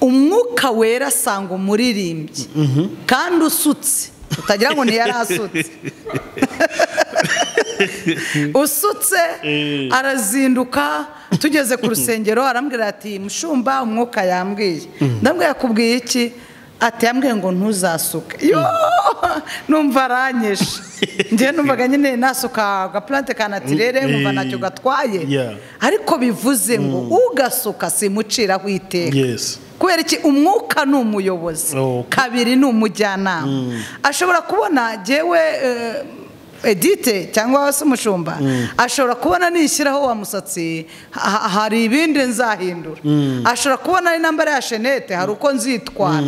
Umwuka wera asanga umuririmbyi. Kandi usutse. Utagira ngo ntiyari asutse. usutse arazinduka tugeze ku rusengero arambwira ati mushumba umwuka yambwiye. Ndabwira yakubwiye iki? Ati yambwiye ngo ntuzasuke numva aranyeshe. Njyewe numvaga nyine nasuka agaplante ka natirere nkumva ntacyo gatwaye. Ariko bivuze ngo ugasuka simuciraho iteka. Kubera iki? Umwuka ni umuyobozi. Oh. kabiri ni umujyanama. Ashobora kubona jyewe eh, edite cyangwa se umushumba ashobora kubona nishyiraho wa musatsi ha- hari ibindi nzahindura. Ashobora kubona ari nambara ya shenete hari uko nzitwara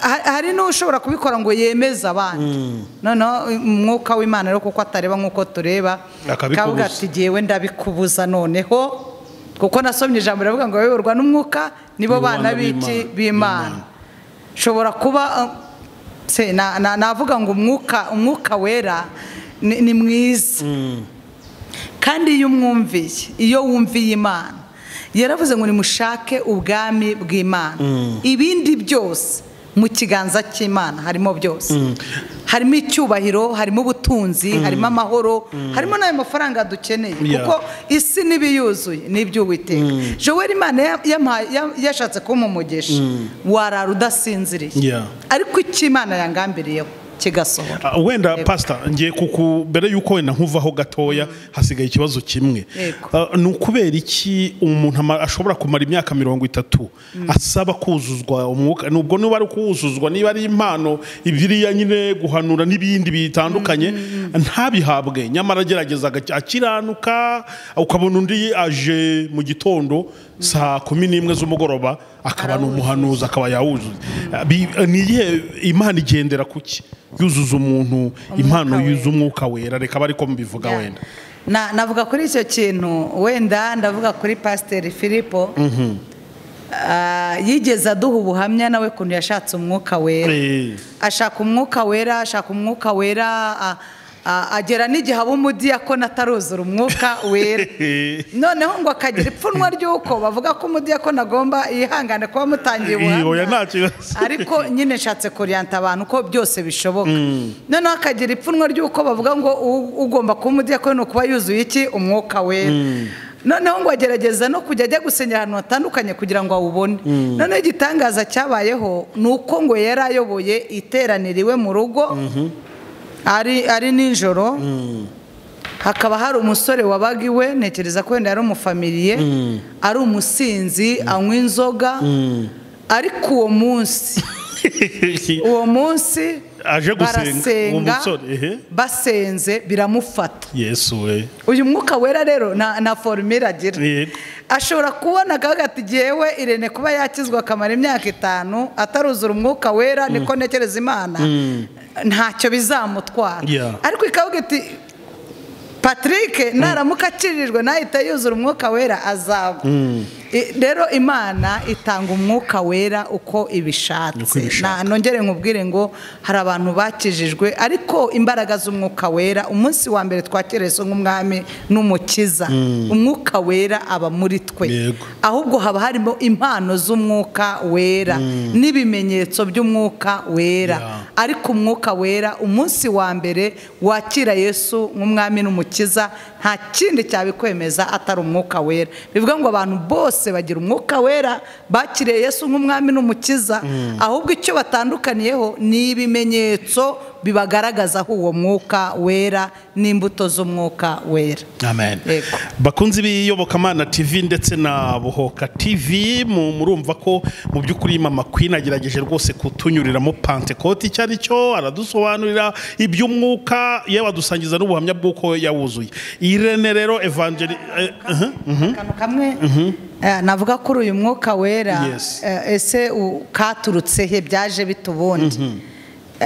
ha- hari n'ushobora kubikora ngo yemeze abandi. Noneho umwuka w'imana rero kuko atareba nk'uko tureba akavuga ati jyewe ndabikubuza noneho. Kuko nasomye ijambo riravuga ngo abayoborwa n'umwuka nibo bana b'iki? b'Imana. b'imana. Shobora kuba na- navuga ngo umwuka umwuka wera. Ni mwiza kandi iyo umwumviye iyo wumviye imana yaravuze ngo nimushake ubwami bw'imana. Ibindi byose mu kiganza cy'imana harimo byose. Harimo icyubahiro harimo ubutunzi harimo amahoro harimo n'ayo mafaranga dukeneye. Kuko isi n'ibiyuzuye ni iby'uwiteka joel imana yashatse kumpa umugisha warara udasinziriye. Ariko icyo imana yangambiriyeho kigasohora Ah, wenda Yego. pasita ngiye kuku mbere y'uko wenda nkuvaho gatoya hasigaye ikibazo kimwe. Ah, ni ukubera iki umuntu ashobora kumara imyaka mirongo itatu asaba kuzuzwa umwuka? Nubwo niba ari kuwuzuzwa niba ari impano ibiriya nyine guhanura n'ibindi bitandukanye ntabihabwe. Nyamara agerageza akiranuka ukabona undi aje mu gitondo saa kumi n'imwe z'umugoroba akaba ni umuhanuzi akaba yawuzuye. Ah, ni iyihe imana igendera ku ki? Yuzuza umuntu impano yuzuza umwuka wera. Reka bari ko mubivuga wenda. Na- navuga kuri icyo kintu wenda ndavuga kuri pasiteri filipo Ah, yigeze aduha ubuhamya nawe ukuntu yashatse umwuka wera. Eh, ashaka umwuka wera ashaka umwuka wera a- a- agera n'igihe aba umudiyakoni ataruzura umwuka wera. Noneho ngo akagira ipfunwe ry'uko bavuga ko umudiyakoni agomba yihangane kuba mutangiye ubuhamya. ariko nyine nshatse kuriyanta abantu ko byose bishoboka. Noneho akagira ipfunwe ry'uko bavuga ngo ugomba kuba umudiyakoni ni ukuba yuzuye iki? Umwuka wera. Noneho ngo agerageza no kujya ajya gusengera ahantu hatandukanye kugira ngo awubone. Noneho igitangaza cyabayeho ni uko ngo yari ayoboye iteraniro iwe mu rugo. Ari ari nijoro hakaba hari umusore wabaga iwe ntekereza ko wenda yari umufamiliye ari umusinzi anywa inzoga ariko uwo munsi uwo munsi Aje gusenga, basenze biramufata. Yesu we. Uyu mwuka wera rero na forumire agira. Ashobora kubona ati jyewe irene kuba yakizwa akamara imyaka itanu ataruzura umwuka wera niko ntekereza imana. Ntacyo bizamutwara. Ariko ikavuga iti patrick naramuka akiririjwe nahita yuzura umwuka wera azagwa. Rero imana itanga umwuka wera uko ibishatse. Nongere nkubwire ngo hari abantu bakijijwe ariko imbaraga z'umwuka wera umunsi wa mbere twakira Yesu nk'umwami n'umukiza. Umwuka wera aba muri twe. Ahubwo haba harimo impano z'umwuka wera n'ibimenyetso by'umwuka wera. Ariko umwuka wera umunsi wa mbere wakira yesu nk'umwami n'umukiza nta kindi cyabikwemeza atari umwuka wera. Bivuga ngo abantu bose bagira umwuka wera bakiriye yesu nk'umwami n'umukiza ahubwo icyo batandukaniyeho ni ibimenyetso bibagaragazaho uwo mwuka wera n'imbuto z'umwuka wera. Amen. Yego. bakunzi b'iyobokamana tv ndetse na buhoka tv mu- murumva ko mu by'ukuri mama queen agerageje rwose kutunyuriramo pantekoti icyo ari cyo? Aradusobanurira iby'umwuka yewe adusangiza n'ubuhamya bw'uko yawuzuye. Irene rero evangeli eh, uh-huh, mhm. akantu kamwe eh, navuga kuri uyu mwuka wera eh, ese katurutse he? Byaje bite ubundi? Eh,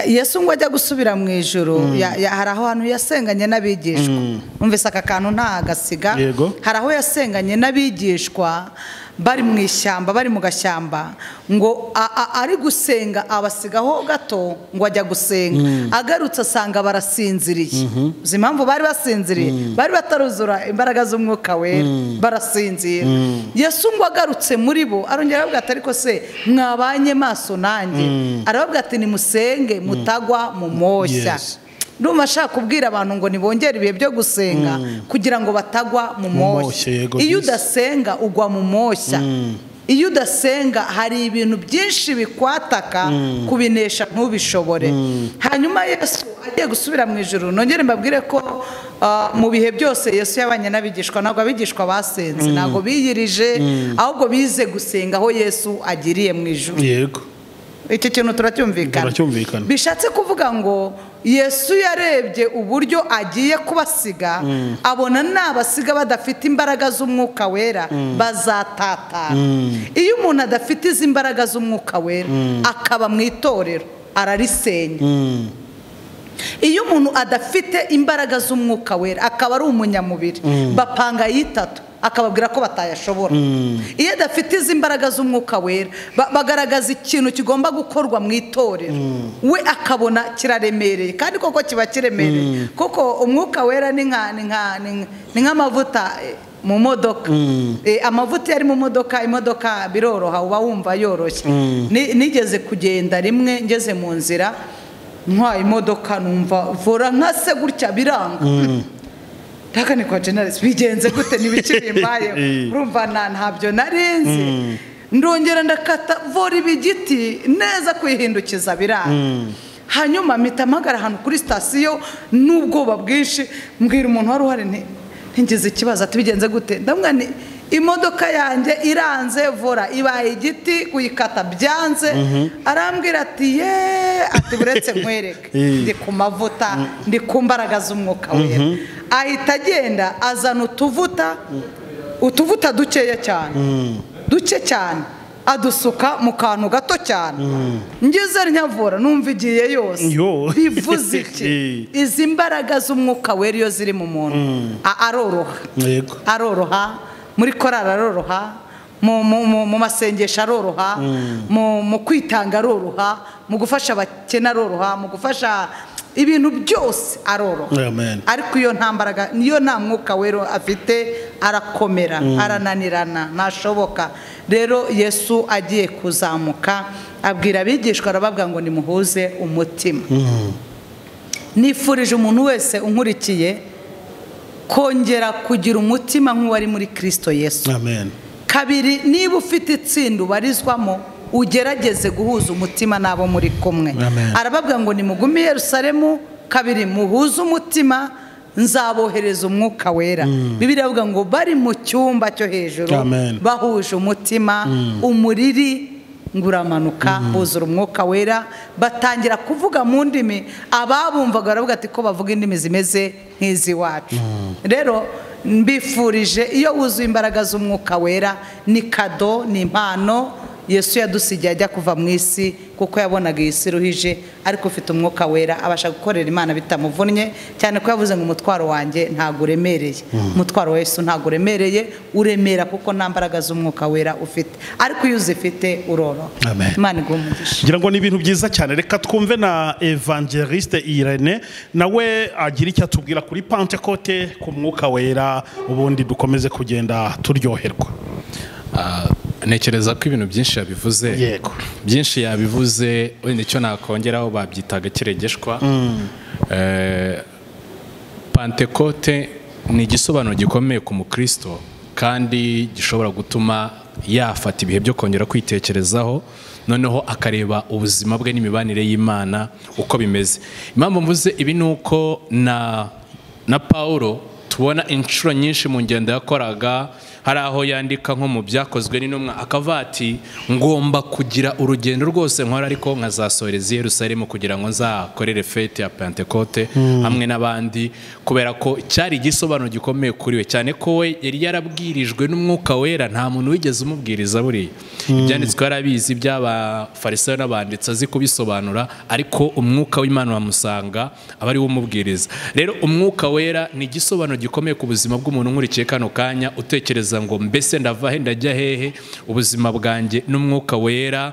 yesu ngo ajya gusubira mu ijoro ya- hari aho hantu yasenganye n'abigishwa. Numvise aka kantu ntagasiga hari aho yasenganye n'abigishwa bari mu ishyamba bari mu gashyamba ngo ari gusenga abasigaho gato ngo ajya gusenga. Agarutse asanga barasinziriye. Uzi impamvu bari basinziriye? Bari bataruzura imbaraga z'umwuka wera. Barasinzira. Yesu ngo agarutse muri bo arongera arababwira ati ariko se mwabanye maso nanjye? Arababwira ati nimusenge mutagwa mu moshya. Ndumva ashaka kubwira abantu ngo nibongere ibihe byo gusenga kugira ngo batagwa mu moshya, iyo udasenga ugwa mu moshya iyo udasenga hari ibintu byinshi bikwataka kubinesha ntubishobore. Hanyuma yesu agiye gusubira mu ijoro nongere mbabwire ko ah, mu bihe byose yesu yabanye n'abigishwa ntabwo abigishwa basenze. Ntabwo biyirije ahubwo bize gusenga aho yesu agiriye mu ijoro yego. Iki kintu Turacyumvikana. bishatse kuvuga ngo yesu yarebye uburyo agiye kubasiga abona nabasiga badafite imbaraga z'umwuka wera bazatatana iyo umuntu adafite izi mbaraga z'umwuka wera akaba mu itorero ararisenya. Iyo umuntu adafite imbaraga z'umwuka wera akaba ari umunyamubiri. Bapanga yitatu akababwira ko batayashobora. Iyo adafite izi mbaraga z'umwuka wera ba- bagaragaza ikintu kigomba gukorwa mu itorero. We akabona kiraremereye kandi koko kiba kiremereye. Kuko umwuka wera ni nka- ni nka- ni nka- ni nk'amavuta eh, mu modoka. Eh, amavuta yari mu modoka imodoka biroroha uba wumva yoroshye Ni- nigeze kugenda rimwe ngeze mu nzira ntwaye imodoka numva vora nkase gutya biranga. Ndaka ni kwa Generis bigenze gute? N'ibiki bimbayeho Eh. urumva na ntabyo narinzi ndongera ndakata vora ibi giti neza kuyihindukiza biranga. Hanyuma mpita mpagara ahantu kuri sitasiyo n'ubwoba bwinshi. Mbwira umuntu wari uhari nti ntigize ikibazo. Ati bigenze gute? Ndamubwira nti imodoka yanjye iranze vora. Ibaye igiti kuyikata byanze. Arambwira ati ye ati buretse nkwereke ndi ku mavuta ndi ku mbaraga z'umwuka wera. Ahita agenda azana utuvuta utuvuta dukeya cyane. Duke cyane. Adusuka mu kantu gato cyane. Ngeze nyavura numva igiye yose. Yo. bivuze iki? Izi mbaraga z'umwuka wera iyo ziri mu muntu. A- aroroha. Aroroha. Muri korari aroroha mu, masengesho aroroha mu, mu kwitanga aroroha mu gufasha abakene aroroha mu gufasha ibintu byose aroroha. Amen. ariko iyo nta mbaraga niyo nta mwuka wera afite arakomera arananirana. Ntashoboka rero yesu agiye kuzamuka abwira abigishwa arababwira ngo nimuhuze umutima. Nifurije umuntu wese unkurikiye kongera kugira umutima nk'uwari muri kirisito yesu. Amen. Kabiri niba ufite itsinda ubarizwamo ugerageze guhuza umutima n'abo muri kumwe. Amen. arababwira ngo nimugume yerusalemu. Kabiri muhuze umutima nzabohereza umwuka wera. Bibiri avuga ngo bari mu cyumba cyo hejuru bahuje umutima umuriri ngo uramanuka buzura umwuka wera batangira kuvuga mu ndimi ababumvaga baravuga ati ko bavuga indimi zimeze nk'iz'iwacu. Rero mbifurije iyo wuzuye imbaraga z'umwuka wera ni kado ni impano yesu yadusigiye ajya kuva mu isi kuko yabonaga iyi si iruhije ariko ufite umwuka wera abasha gukorera imana bitamuvunnye cyane ko yavuze ngo umutwaro wanjye ntabwo uremereye umutwaro wa yesu ntabwo uremereye uremera kuko nta mbaraga z'umwuka wera ufite. Ariko iyo uzifite uroroha. Imana iguha umugisha. Ngira ngo ni ibintu byiza cyane. Reka twumve na evangeliste irene nawe agira icyo atubwira kuri pantekote ku mwuka wera ubundi dukomeze kugenda turyoherwa. Ah, ntekereza ko ibintu byinshi yabivuze. Yego. byinshi yabivuze wenda icyo nakongeraho babyitaga kiregeshwa Eh, pantekote ni igisobanuro gikomeye ku mukristo kandi gishobora gutuma yafata ibihe byo kongera kwitekerezaho noneho akareba ubuzima bwe n'imibanire y'imana uko bimeze. Impamvu mvuze ibi ni uko na na Paulo tubona inshuro nyinshi mu ngendo yakoraga hari aho yandika nko mu byakozwe n'intumwa akavuga ati ngomba kugira urugendo rwose nkora ariko nkazasoreza Yerusalemu kugira ngo nzakorere fete ya Pentecote hamwe n'abandi. Kubera ko cyari igisobanuro gikomeye kuri we cyane ko we yari yarabwirijwe n'umwuka wera nta muntu wigeze umubwiriza buriya. Ibyanditswe yarabizi by'abafarisayo n'abanditsi azi kubisobanura ariko umwuka w'imana wamusanga aba ari we umubwiriza. Rero umwuka wera ni igisobanuro gikomeye ku buzima bw'umuntu nkurikiye kano kanya utekereza ngo mbese ndava he ndajya hehe ubuzima bwanjye n'umwuka wera.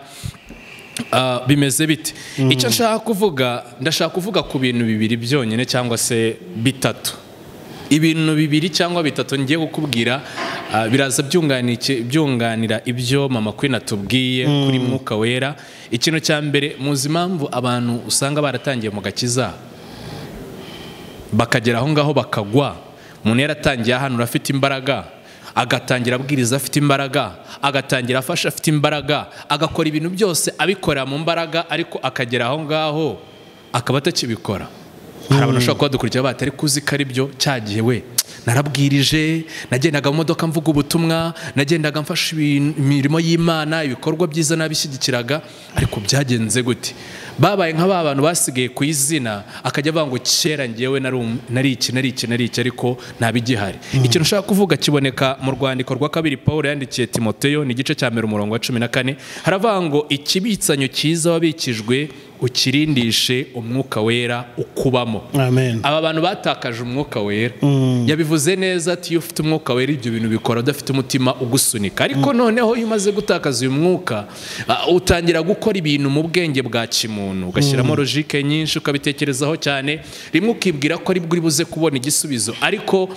Ah, bimeze bite? Icyo nshaka kuvuga ndashaka kuvuga ku bintu bibiri byonyine cyangwa se bitatu. Ibintu bibiri cyangwa bitatu ngiye kukubwira ah, biraza byunganira ibyo mama Queen atubwiye kuri mwuka wera. Ikintu cya mbere muzi impamvu abantu usanga baratangiye mu gakiza bakagera aho ngaho bakagwa. Umuntu yaratangiye ahanura afite imbaraga agatangira abwiriza afite imbaraga agatangira afasha afite imbaraga agakora ibintu byose abikorera mu mbaraga ariko akagera aho ngaho akaba atakibikora. Hari abantu bashobora kuba dukurikira bati ariko uzi ko ari byo cya gihe we narabwirije nagendaga mu modoka mvuga ubutumwa nagendaga mfasha imirimo y'imana ibikorwa byiza nabishyigikiraga ariko byagenze gute. Babaye nka ba bantu basigaye ku izina akajya avuga ngo kera ngewe nari um- nari iki nari iki nari iki ariko ntabigihari. Ikintu ushaka kuvuga kiboneka mu rwandiko rwa kabiri paul yandikiye timoteyo ni igice cya mbere umurongo wa cumi na kane haravuga ngo ikibitsanyo cyiza wabikijwe ukirindishe umwuka wera ukubamo. Amen. Aba bantu batakaje umwuka wera. Yabivuze neza ati iyo ufite umwuka wera ibyo bintu bikora udafite umutima ugusunika. Ariko noneho iyo umaze gutakaza uyu mwuka utangira gukora ibintu mu bwenge bwa kimuntu. Ugashyiramo logike nyinshi ukabitekerezaho cyane. Rimwe ukibwira ko ari bwo uri buze kubona igisubizo. Ariko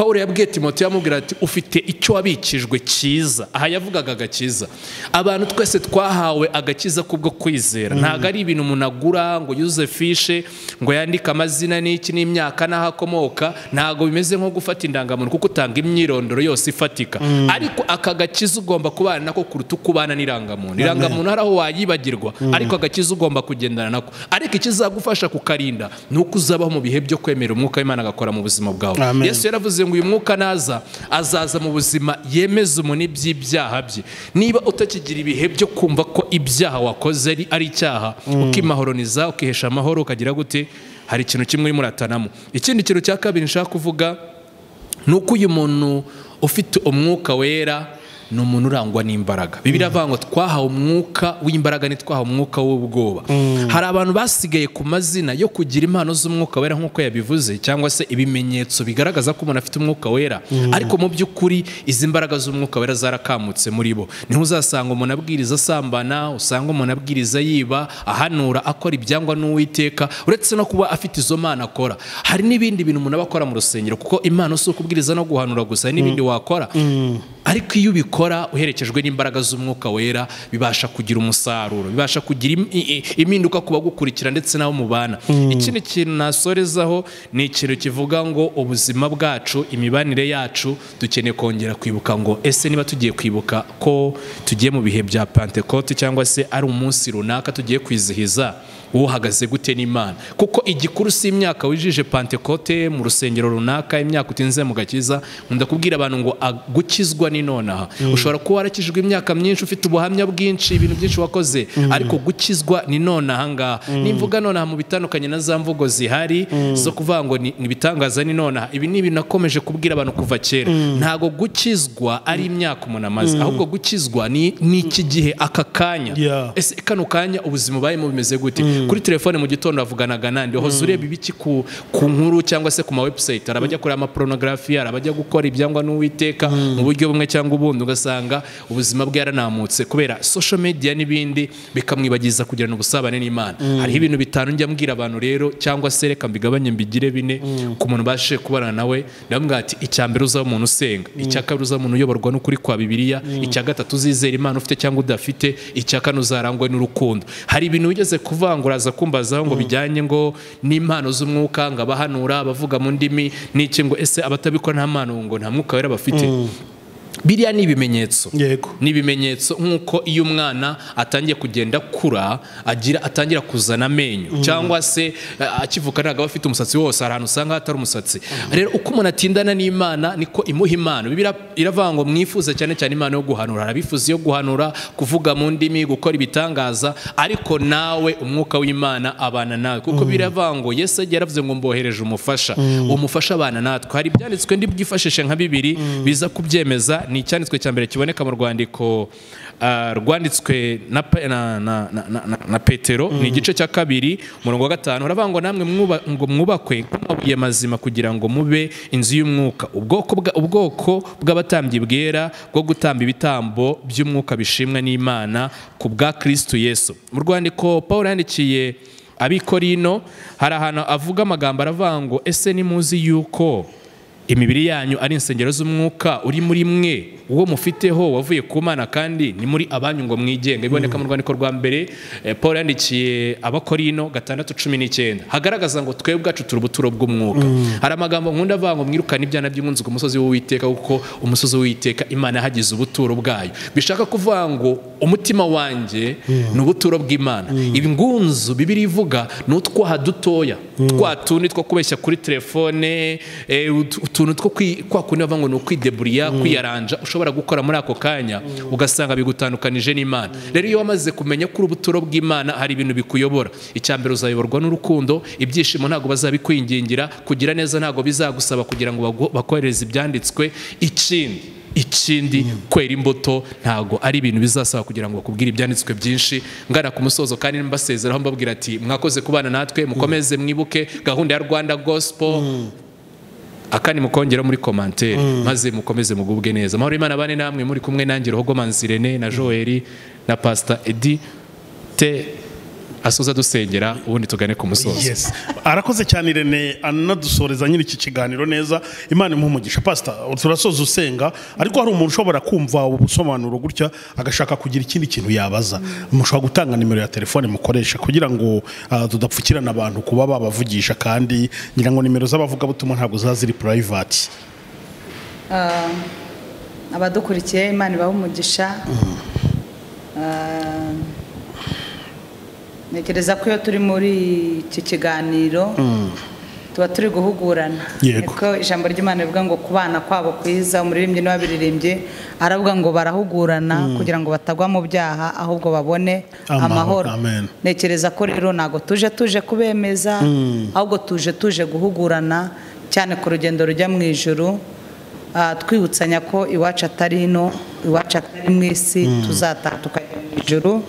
paul yabwiye timoteyo amubwira ati ufite icyo wabikijwe cyiza. Aha yavugaga agakiza. Abantu twese twahawe agakiza kubwo kwizera. Ntabwo ari ibintu umuntu agura ngo yuze fishe ngo yandike amazina n'iki n'imyaka n'aho akomoka ntabwo bimeze nko gufata indangamuntu kuko utanga imyirondoro yose ifatika. Ariko aka gakiza ugomba kubana nako kuruta uko ubana n'irangamuntu. Irangamuntu hari aho wayibagirwa ariko agakiza ugomba kugendana nako. Ariko ikizagufasha kukarinda ni uko uzabaho mu bihe byo kwemera umwuka w'imana agakora mu buzima bwawe. Yesu yaravuze ngo uyu mwuka naza azaza mu buzima yemeza umuntu iby'ibyaha bye. Niba utakigira ibihe byo kumva ko ibyaha wakoze ari, ari icyaha ukimahoroniza ukihesha amahoro ukagira gute? Hari ikintu kimwe urimo uratanamo ikindi kintu cya kabiri nshaka kuvuga ni uko uyu muntu ufite umwuka wera ni umuntu urangwa n'imbaraga. Bibiri avuga ngo twahawe umwuka w'imbaraga ntitwahawe umwuka w'ubwoba. Hari abantu basigaye ku mazina yo kugira impano z'umwuka wera nk'uko yabivuze cyangwa se ibimenyetso bigaragaza ko umuntu afite umwuka wera. Ariko mu by'ukuri izi mbaraga z'umwuka wera zarakamutse muri bo. Niho uzasanga umuntu abwiriza asambana usanga umuntu abwiriza yiba ahanura akora ibyangwa n'uwiteka uretse no kuba afite izo mpano akora. Hari n'ibindi bintu umuntu aba akora mu rusengero kuko impano si ukubwiriza no guhanura gusa n'ibindi wakora. Ariko iyo ubikora uherekejwe n'imbaraga z'umwuka wera bibasha kugira umusaruro bibasha kugira impinduka ku bagukurikira ndetse n'abo mubana. Ikindi kintu nasorezaho ni ikintu kivuga ngo ubuzima bwacu imibanire yacu dukeneye kongera kwibuka ngo ese niba tugiye kwibuka ko tugiye mu bihe bya pentekote cyangwa se ari umunsi runaka tugiye kwizihiza uhagaze gute n'imana. Kuko igikuru si imyaka wijije pentekote mu rusengero runaka imyaka utinze mu gakiza nkunda kubwira abantu ngo "Ah, gukizwa ni nonaha ushobora kuba warakijijwe imyaka myinshi ufite ubuhamya bwinshi ibintu byinshi wakoze ariko gukizwa ni nonaha ngaha nimvuga nonaha mu bitandukanye na za mvugo zihari zo kuvuga ngo ni ibitangaza ni nonaha ibi ni ibintu nakomeje kubwira abantu kuva kera. Ntabwo gukizwa ari imyaka umuntu amaze. Ahubwo gukizwa ni iki gihe aka kanya. Ese kano kanya ubuzima ubayemo bimeze gute? Kuri telefone mu gitondo wavuganaga nande. Wahoze ureba ibiki ku, ku nkuru cyangwa se ku ma website? Hari abajya kureba amaporunogarafi hari abajya gukora ibyangwa n'uwiteka mu buryo bumwe cyangwa ubundi ugasanga ubuzima bwe yaranamutse kubera social media n'ibindi bikamwibagiza kugirana ubusabane n'imana. Hariho ibintu bitanu njya mbwira abantu rero cyangwa se reka mbigabanye mbigire bine ku muntu ubashije kubana nawe ndamubwira ati icya mbere uzaba umuntu usenga icya kabiri uzaba umuntu uyoborwa n'ukuri kwa bibiliya icya gatatu uzizera imana ufite cyangwa udafite icya kane uzarangwe n'urukundo. Hari ibintu wigeze kuvanga uraza kumbazaho ngo bijyanye ngo n'impano z'umwuka ngo abahanura abavuga mu ndimi n'iki ngo ese abatabikora nta mpano ngo nta mwuka wera bafite? Biriya ni ibimenyetso. Ni ibimenyetso nk'uko iyo umwana atangiye kugenda akura agira atangira kuzana amenyo. Cyangwa se akivuka ntabwo aba afite umusatsi wose hari ahantu usanga hatari umusatsi. Rero uko umuntu atindana n'imana niko imuha impano. Iravuga ngo mwifuze cyane cyane impano yo guhanura. Hari abifuza iyo guhanura kuvuga mu ndimi gukora ibitangaza ariko nawe umwuka w'imana abana nawe. Kuko biravuga ngo yesu yagiye yaravuze ngo mbohereje umufasha. Uwo mufasha abana natwe. Hari ibyanditswe ndi bwifashishe nka bibiri biza kubyemeza ni icyanditswe cya mbere kiboneka mu rwandiko ah, rwanditswe na, na, na, na, na, na, na petero. Ni igice cya kabiri umurongo wa gatanu. Haravuga ngo namwe ngo mwubakwe nk'amabuye mazima kugira ngo mube inzu y'umwuka. Ubwoko bwa- ubwoko bw'abatambyi bwera bwo gutamba ibitambo by'umwuka bishimwa n'imana ku bwa kristo yesu. Mu rwandiko paul yandikiye abikorino hari ahantu avuga amagambo aravuga ngo ese nimuzi yuko imibiri yanyu ari insengero z'umwuka uri muri mwe. Uwo mufiteho wavuye ku mana kandi ni muri abanyu ngo mwigenge. Biboneka mu rwandiko rwa mbere eh, paul yandikiye abakorino gatandatu cumi n'icyenda. Hagaragaza ngo twebwe ubwacu turi ubuturo bw'umwuka. Hari amagambo nkunda avuga ngo mwirukane ibyana by'umunsi ku musozi w'uwiteka kuko umusozi w'uwiteka imana yahagize ubuturo bwayo. Bishaka kuvuga ngo umutima wanjye ni ubuturo bw'imana. Ibi ngunzu bibiri ivuga ni utwaha dutoya. Twa tundi two kubeshya kuri telefone eh, utuntu two kwa kundi bavuga ngo ni ukwideburiya kwiyaranja. Ushobora gukora muri ako kanya ugasanga bigutandukanije n'imana. Rero iyo wamaze kumenya ko uri ubuturo bw'imana hari ibintu bikuyobora. Icya mbere uzayoborwa n'urukundo ibyishimo ntabwo bazabikwingingira kugira neza ntabwo bizagusaba kugira ngo bakohereze ibyanditswe. Ikindi ikindi kwera imbuto ntabwo ari ibintu bizasaba kugira ngo bakubwire ibyanditswe byinshi. Ngana ku musozo kandi mbasezeraho mbabwira ati mwakoze kubana natwe mukomeze mwibuke gahunda ya rwanda gospel akandi mukongera muri komantere maze mukomeze mugubwe neza. Amahoro y'imana bane namwe muri kumwe nanjye rohogo manzirene na joel na pastor edi te asoza dusengera ubundi tugane ku musozo. Yes. arakoze cyane irene. Anadusoreza nyiri iki kiganiro neza. Imana imuha umugisha. Pasita turasoza usenga ariko hari umuntu ushobora kumva ubusobanuro gutya agashaka kugira ikindi kintu yabaza. Mushobora gutanga nimero ya telefone mukoresha kugira ngo ah, tudapfukirana abantu kuba babavugisha. Kandi ngira ngo nimero z'abavugabutumwa ntabwo ziba ziri purayivati abadukurikiye imana ibaha umugisha. Ah, ntekereza ko iyo turi muri iki kiganiro tuba turi guhugurana. Niko ijambo ry'imana rivuga ngo kubana kwabo kwiza umuririmbyi n'uwabiririmbye aravuga ngo barahugurana kugira ngo batagwa mu byaha ahubwo babone Amahoro. ntekereza ko rero ntabwo tuje tuje kubemeza ahubwo tuje tuje guhugurana cyane ku rugendo rujya mu ijuru ah, twibutsanya ko iwacu atari ino iwacu atari mu isi tuzataha ijuru.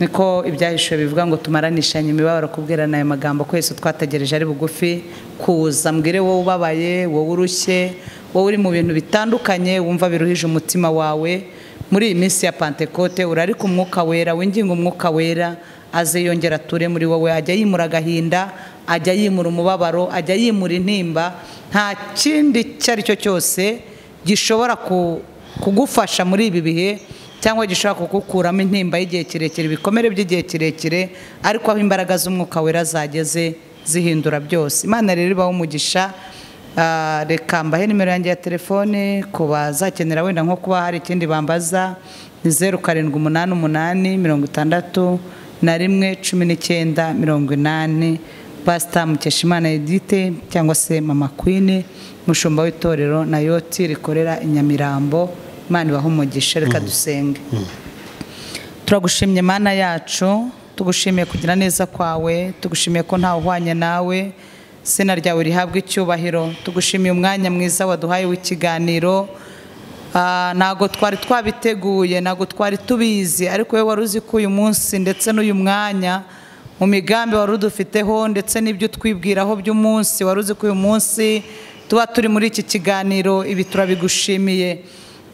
Niko ibyahishuwe bivuga ngo tumaranishanye imibabaro kubwirana ayo magambo ko Yesu twategereje ari bugufi. Kuza mbwire wowe ubabaye wowe urushye wowe uri mu bintu bitandukanye wumva biruhije umutima wawe. Muri iyi minsi ya pantekote urarika umwuka wera winginga umwuka wera. Aze yongera ature muri wowe ajya yimura agahinda ajya yimura umubabaro ajya yimura intimba. Nta kindi icyo ari cyo cyose gishobora ku- kugufasha muri ibi bihe. Cyangwa gishobora kugukuramo intimba y'igihe kirekire ibikomere by'igihe kirekire ariko aho imbaraga z'umwuka wera zageze zihindura byose. Imana rero ibaho umugisha Ah, reka mbahe nimero yanjye ya telefone ku bazakenera wenda nko kuba hari ikindi bambaza ni zeru karindwi umunani umunani mirongo itandatu na rimwe cumi n'icyenda mirongo inani. Pasita mukeshimana edite cyangwa se mama kwini mushumba w'itorero na yoti rikorera i nyamirambo. Imana ibaha umugisha reka dusenge. Turagushimye mana yacu tugushimiye kugira neza kwawe tugushimiye ko ntawe uhwanye nawe izina ryawe rihabwa icyubahiro tugushimiye umwanya mwiza waduhaye w'ikiganiro Ah, ntabwo twari twabiteguye ntabwo twari tubizi ariko wowe wari uzi ko uyu munsi ndetse n'uyu mwanya mu migambi wari udufiteho ndetse n'ibyo twibwiraho by'umunsi wari uzi ko uyu munsi tuba turi muri iki kiganiro ibi turabigushimiye.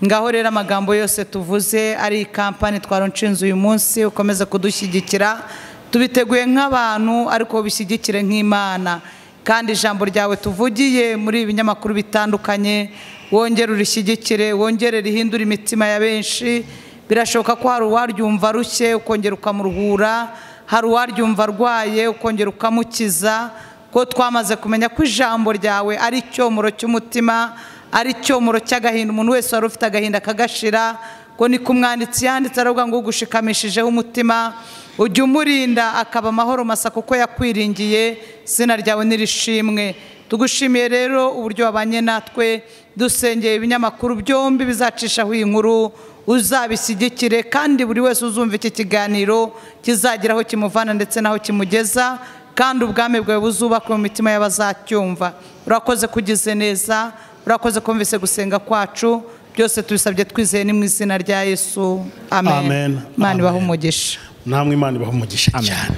Ngaho rero amagambo yose tuvuze ari kampani twaronshinze uyu munsi ukomeze kudushyigikira. Tubiteguye nk'abantu ariko bishyigikire nk'imana. Kandi ijambo ryawe tuvugiye muri ibi binyamakuru bitandukanye wongere urishyigikire wongere rihindure imitima ya benshi. Birashoboka ko hari uwaryumva arushye ukongera ukamuruhura. Hari uwaryumva arwaye ukongera ukamukiza. Ko twamaze kumenya ko ijambo ryawe ari icyomoro cy'umutima ari icyomoro cy'agahinda umuntu wese wari ufite agahinda kagashira ngo ni ku mwanditsi yanditse aravuga ngo ugushikamishijeho umutima ujya umurinda akaba amahoro masa kuko yakwiringiye izina ryawe nirishimwe. Tugushimiye rero uburyo wabanye natwe dusengeye ibinyamakuru byombi bizacishaho iyi nkuru uzabishyigikire kandi buri wese uzumva iki kiganiro kizagira aho kimuvana ndetse n'aho kimugeza kandi ubwami bwawe buzubakwe mu mitima y'abazacyumva. Urakoze kugize neza urakoze kumvise gusenga kwacu. Byose tubisabye twizeye ni mu izina rya yesu. Amen. Imana ibahe Amen. umugisha. Namwe imana ibaha umugisha cyane.